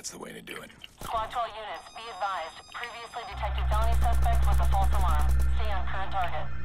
That's the way to do it. Squad 12 units, be advised. Previously detected felony suspect with a false alarm. On current target.